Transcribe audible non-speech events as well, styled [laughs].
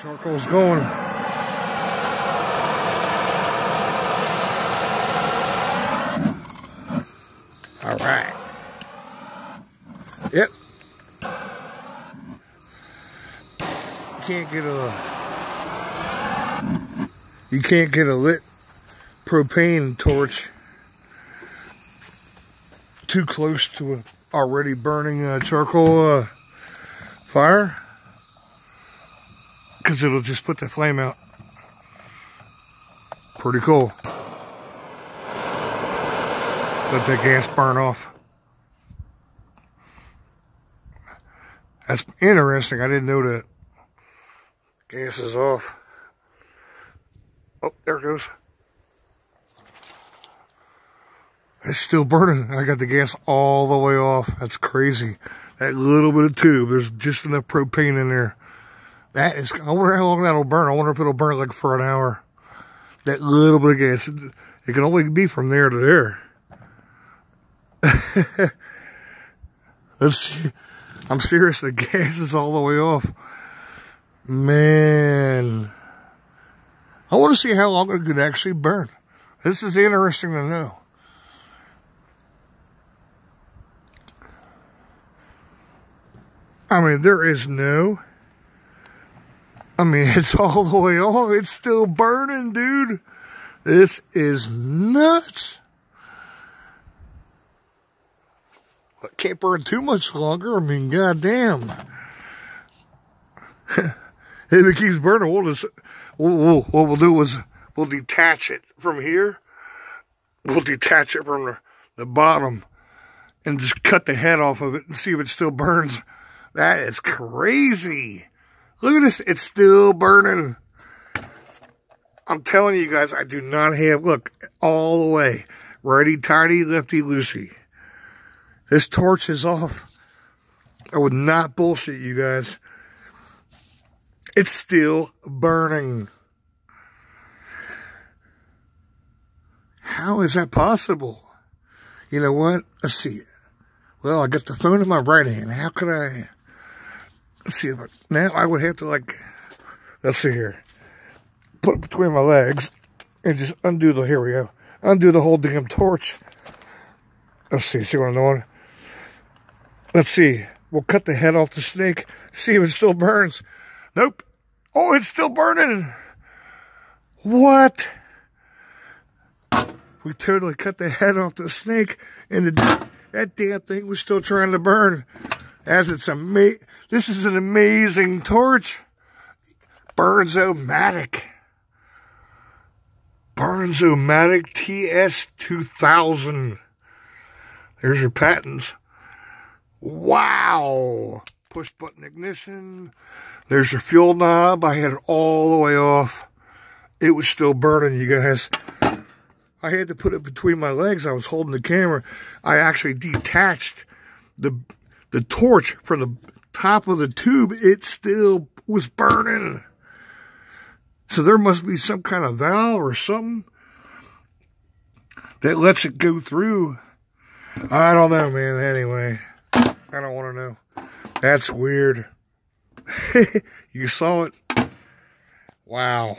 Charcoal's going. All right. Yep. Can't get a you can't get a lit propane torch too close to a already burning uh, charcoal uh, fire because it'll just put the flame out. Pretty cool. Let that gas burn off. That's interesting. I didn't know that. Gas is off. Oh, there it goes. It's still burning. I got the gas all the way off. That's crazy. That little bit of tube, there's just enough propane in there. That is, I wonder how long that'll burn. I wonder if it'll burn like for an hour. That little bit of gas. It, can only be from there to there. [laughs] Let's see. I'm serious. The gas is all the way off. Man. I want to see how long it could actually burn. This is interesting to know. I mean, there is no. I mean, [laughs] it's all the way off. It's still burning, dude. This is nuts. It can't burn too much longer. I mean, goddamn. [laughs] if it keeps burning, we'll just, we'll, we'll, what we'll do is we'll detach it from here. We'll detach it from the, the bottom and just cut the head off of it and see if it still burns. That is crazy. Look at this. It's still burning. I'm telling you guys, I do not have, look, all the way. Righty, tighty, lefty, loosey. This torch is off. I would not bullshit you guys. It's still burning. How is that possible? You know what? Let's see. Well, I got the phone in my right hand. How could I? Let's see. but Now I would have to like, let's see here. Put it between my legs and just undo the, here we go. Undo the whole damn torch. Let's see. See what I'm doing? Let's see. We'll cut the head off the snake. See if it still burns. Nope. Oh, it's still burning. What? We totally cut the head off the snake and the, that damn thing was still trying to burn. As it's a ama this is an amazing torch. Bernzomatic. Bernzomatic TS2000. There's your patents. Wow. Push button ignition. There's your fuel knob. I had it all the way off. It was still burning, you guys. I had to put it between my legs. I was holding the camera. I actually detached the the torch from the top of the tube. It still was burning. So there must be some kind of valve or something that lets it go through. I don't know, man. Anyway. I don't want to know. That's weird. [laughs] you saw it? Wow.